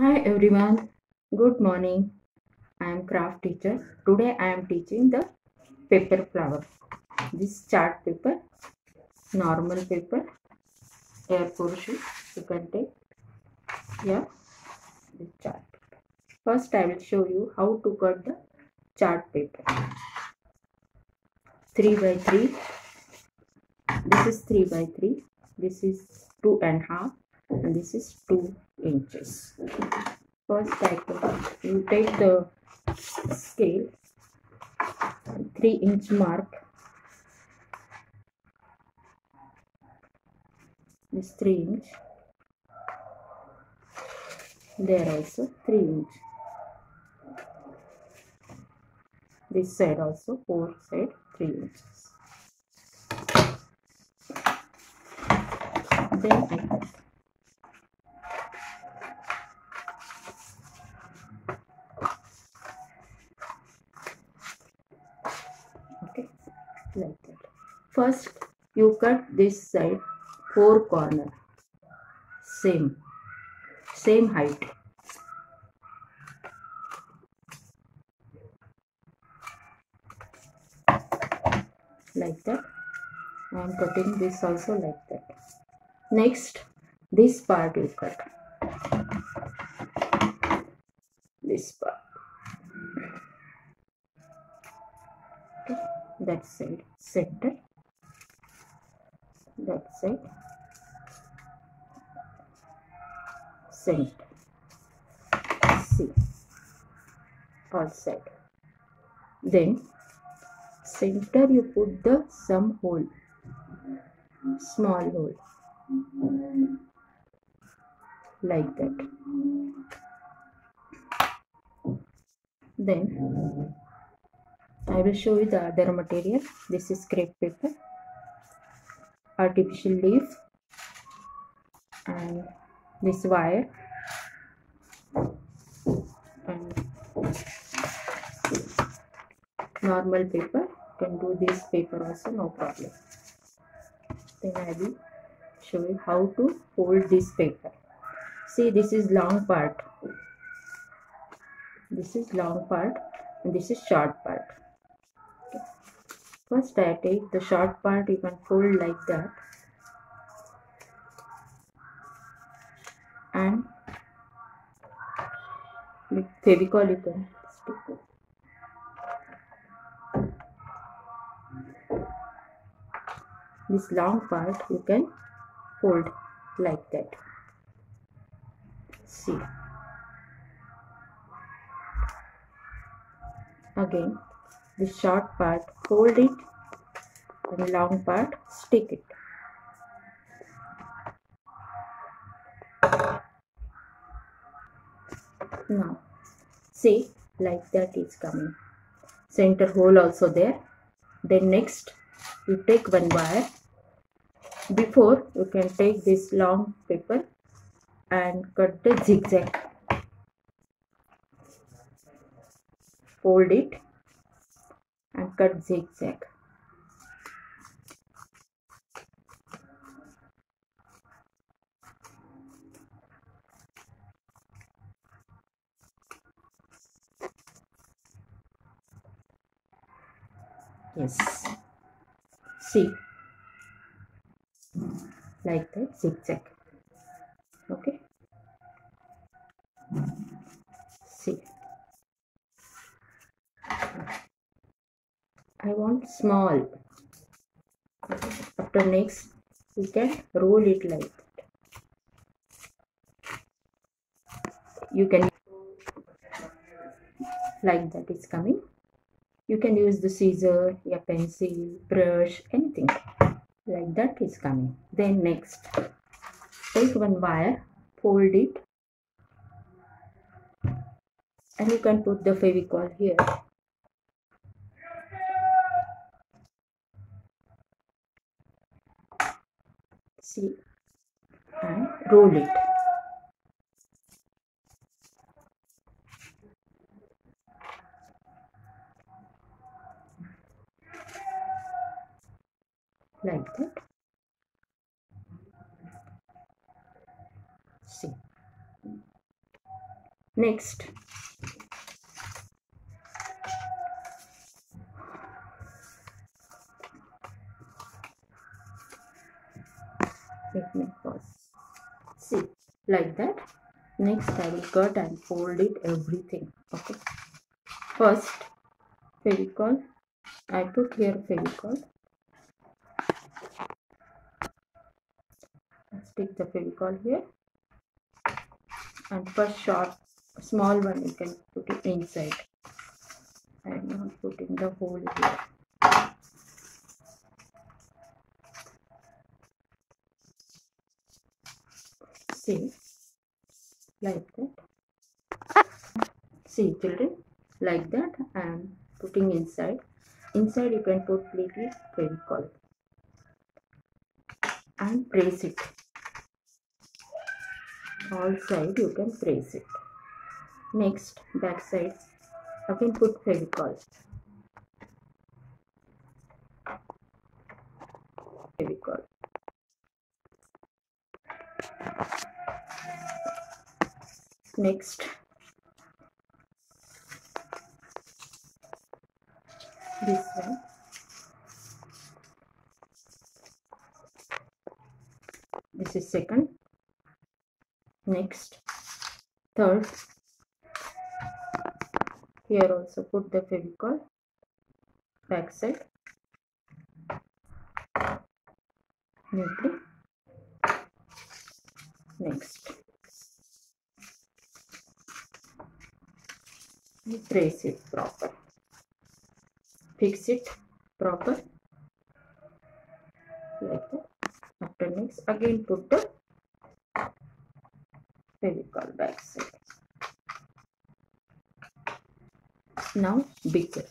Hi everyone, good morning. I am craft teacher. Today I am teaching the paper flower. This chart paper, normal paper, A4 sheet. You can take Yeah, this chart paper. First I will show you how to cut the chart paper. 3 by 3. This is 3 by 3. This is two and half and this is 2 inches. First I you take the scale. 3 inch mark. This 3 inch. There also 3 inch. This side also 4 side 3 inches. Then I cut okay like that first you cut this side four corner. Same. Same height. Like that. I am cutting this also like that. Next this part you cut. This part. Okay that side center that side center see. All side then center you put the some hole. Small hole. Like that. Then I will show you the other material. This is crepe paper, artificial leaf, and this wire, and normal paper. You can do this paper also, no problem. Then I will show you how to fold this paper. See, this is long part. This is long part, and this is short part First I take the short part, you can fold like that. And with Fevicol you can stick it. This long part you can fold like that. See. Again, the short part fold it and long part stick it. Now see like that is coming. Center hole also there. Then next you take one wire. Before you can take this long paper and cut the zigzag. Fold it and cut zigzag. Yes. See. Like that zigzag okay see I want small. After next you can roll it like that. You can like that it's coming. You can use the scissor your pencil brush anything like that is coming. Then next take one wire fold it. And you can put the fevicol here see. And roll it. Like that. See next let me pause see. Like that. Next i will cut and fold it everything. Okay. First fevicol. I put here fevicol. Stick the fevicol here. And first short small one you can put it inside. I am not putting the hole here see like that. See children like that. I am putting inside. Inside you can put little fevicol and press it. All side you can press it. Next back side again put fevicol fevicol next. This one. This is second. Next. Third. Here also put the fevicol back side neatly next trace it proper. Fix it proper. Like that. After next again put the fevicol back side now bigger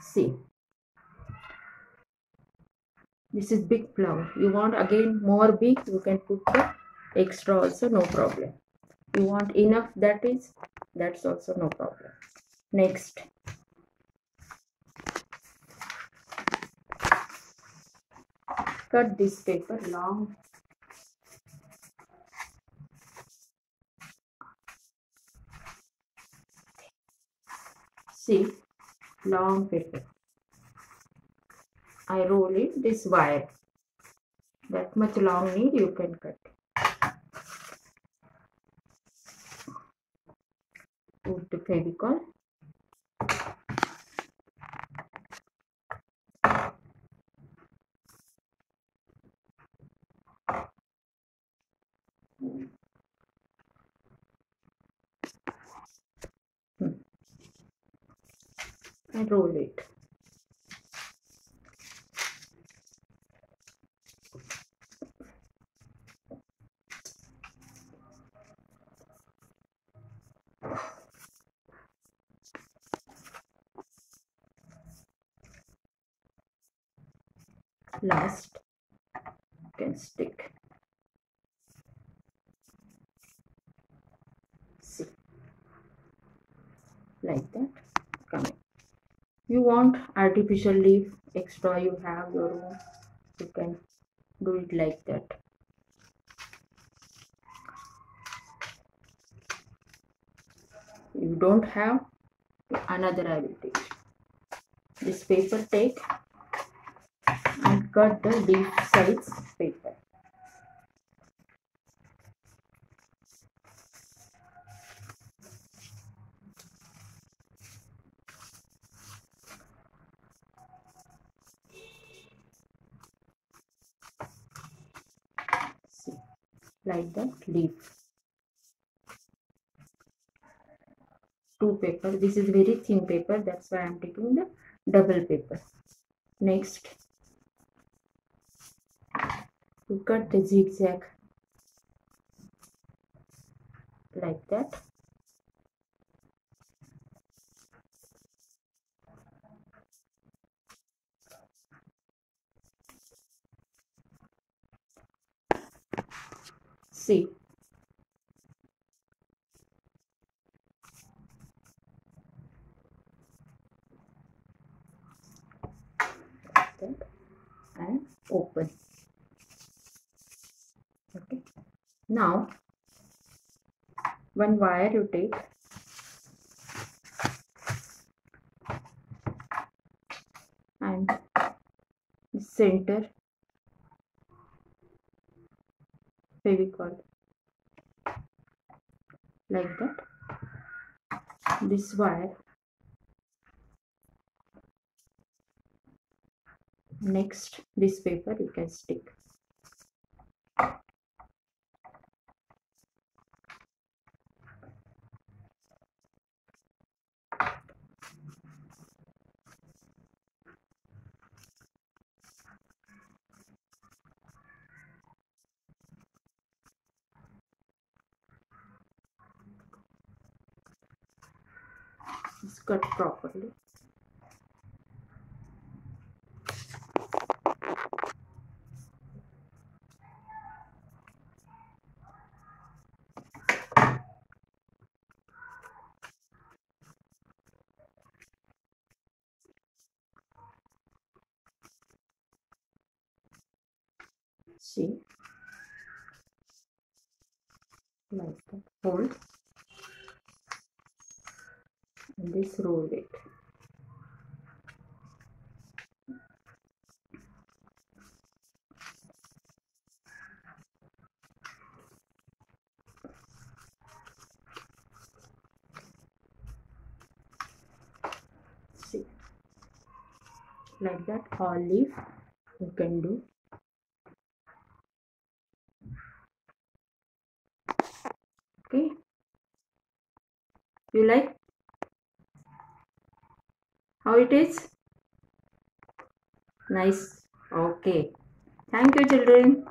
see this is big flower you want again more big you can put the extra also no problem. You want enough that is that's also no problem. Next. Cut this paper long. See long paper I roll it this wire. That much long need you can cut. Put the fevicol. Hmm. roll it last you can stick. See. Like that. Coming you want artificial leaf extra you have your own. You can do it like that. You don't have another I will take this paper take cut the leaf size paper. Like that leaf. Two paper. This is very thin paper. That's why i'm taking the double paper. Next you cut the zigzag like that. See like that and open okay now one wire you take. And center fevicol like that. This wire. Next this paper you can stick it's cut properly. See. Like that. Hold and this roll it. See like that all leaf you can do. Okay. You like how it is? Nice. Okay. Thank you children